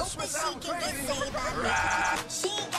party looking she can get saved. She